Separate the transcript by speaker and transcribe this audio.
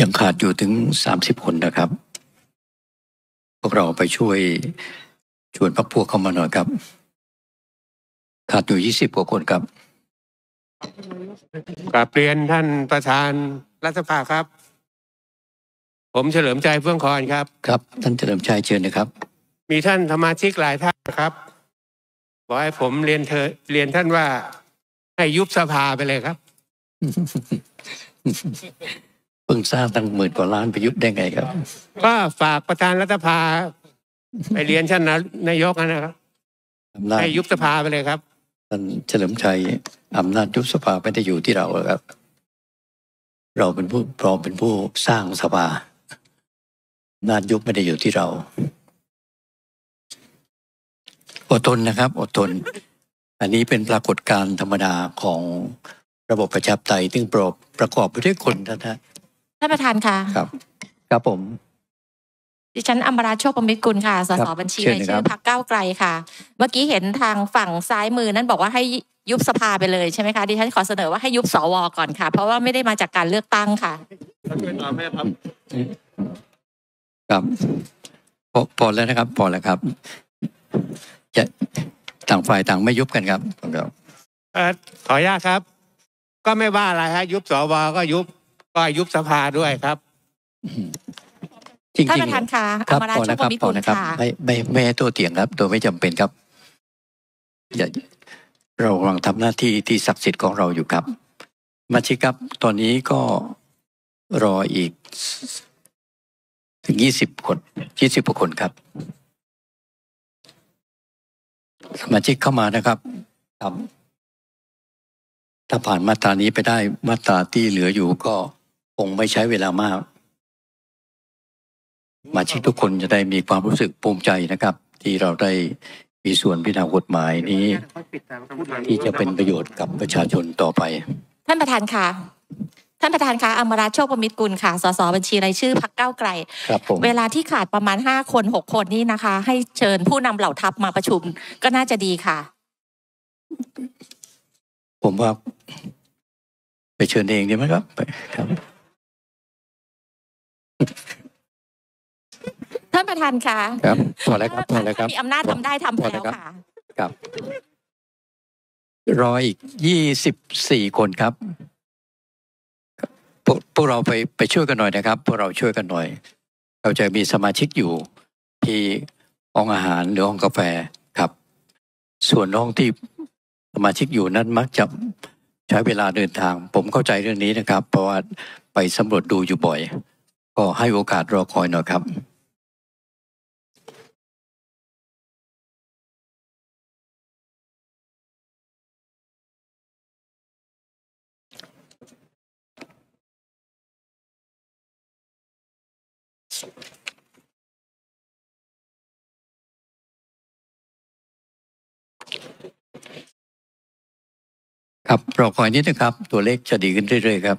Speaker 1: ยังขาดอยู่ถึงสามสิบคนนะครับ พวกเราไปช่วยชวนพรรคพวกเข้ามาหน่อยครับ ขาดอยู่ยี่สิบกว่าคนครับ
Speaker 2: กราบเรียนท่านประธานรัฐสภาครับ ผมเฉลิมใจเฟื่องคอนครับ
Speaker 1: ครับ ท่านเฉลิมชัยเชิญนะครับ
Speaker 2: มีท่านสมาชิกหลายท่านนะครับบอกให้ผมเรียนเธอเรียนท่านว่าให้ยุบสภาไปเลยครับ
Speaker 1: เพิ่งสร้างตั้งหมื่นกว่าล้านไปยุบได้ไงครับ
Speaker 2: ก็ฝากประธานรัฐสภาไปเรียนท่านนายกนะครับ
Speaker 1: อำนาจ
Speaker 2: ให้ยุบสภาไปเลยครับ
Speaker 1: ท่านเฉลิมชัยอำนาจยุบสภาไม่ได้อยู่ที่เราครับ เราเป็นผู้เราเป็นผู้สร้างสภาอำนาจยุบไม่ได้อยู่ที่เรา อดทนนะครับ อดทน อันนี้เป็นปรากฏการณ์ธรรมดาของระบบประชาธิปไตยซึ่งประกอบประกอบไปด้วยคนนะฮะ
Speaker 3: ท่านประธานค่ะ
Speaker 1: ครับ ครับผม
Speaker 3: ดิฉันอมราโชคประมิตรกุลค่ะส
Speaker 1: ค
Speaker 3: ส
Speaker 1: รับ
Speaker 3: บัญชี
Speaker 1: เชิญ
Speaker 3: ราย
Speaker 1: เลย
Speaker 3: ชื่
Speaker 1: ครั
Speaker 3: อบพักเก้าวไกลค่ะ เมื่อกี้เห็นทางฝั่งซ้ายมือนั้นบอกว่าให้ยุบสภาไปเลยใช่ไหมคะ ดิฉันขอเสนอว่าให้ยุบสวก่อนค่ะ เพราะว่าไม่ได้มาจากการเลือกตั้งค่ะ
Speaker 1: ครับพอพอแล้วนะครับ พอแล้วครับ จะต่างฝ่ายต่างไม่ยุบกันครับครับ
Speaker 2: เออขออนุญาตครับ ก็ไม่ว่าอะไรฮะ ยุบสวก็ยุบ ก็ยุบสภาด้วยครับ
Speaker 1: จริงๆ
Speaker 3: ท่านประธานค่ะ
Speaker 1: ครับ
Speaker 3: อมรา
Speaker 1: พอ
Speaker 3: โช
Speaker 1: แล้
Speaker 3: ควป
Speaker 1: ครับ
Speaker 3: ระมิตร
Speaker 1: พอ
Speaker 3: กุล
Speaker 1: แล้วครับ
Speaker 3: ค่ะ
Speaker 1: ไม่ไม่ไม่ให้โตัวเถียงครับ โดยไม่จำเป็นครับอย่าเรากำลังทำหน้าที่ที่ศักดิ์สิทธิ์ของเราอยู่ครับมาชิกครับ ตอนนี้ก็รออีก ถึงยี่สิบคนยี่สิบกว่าคนครับ สมาชิกเข้ามานะครับครับถ้าผ่านมาตรานี้ไปได้มาตราที่เหลืออยู่ก็ คงไม่ใช้เวลามากสมาชิกทุกคนจะได้มีความรู้สึกภูมิใจนะครับ ที่เราได้มีส่วนพิจารณากฎหมายนี้ ที่จะเป็นประโยชน์กับประชาชนต่อไป
Speaker 3: ท่านประธานค่ะ ท่านประธานค่ะอมราโชคประมิตรกุลค่ะ สสบัญชีรายชื่อพักเก้าวไกล
Speaker 1: ครับผม
Speaker 3: เวลาที่ขาดประมาณห้าคนหกคนนี่นะคะ ให้เชิญผู้นำเหล่าทัพมาประชุมก็น่าจะดีค่ะ
Speaker 1: ผมว่า ไปเชิญเองดีไหมครับไปครับ
Speaker 3: ประธานค่ะ
Speaker 1: ครับพอแล้วครับพอแล้วครับ
Speaker 3: มีอำนาจทำได้ทำ
Speaker 1: พอ
Speaker 3: แล้
Speaker 1: แล้ววครับ
Speaker 3: ค่ะ
Speaker 1: ครับรออีกยี่สิบสี่คนครับพวกพวกเราไปไปช่วยกันหน่อยนะครับ พวกเราช่วยกันหน่อย เราจะมีสมาชิกอยู่ที่ห้องอาหารหรือห้องกาแฟครับ ส่วนห้องที่สมาชิกอยู่นั้นมักจะใช้เวลาเดินทาง ผมเข้าใจเรื่องนี้นะครับ เพราะว่าไปสำรวจดูอยู่บ่อย ก็ให้โอกาสรอคอยหน่อยครับ ครับรอคอยนิดนะครับ ตัวเลขจะดีขึ้นเรื่อยๆครับ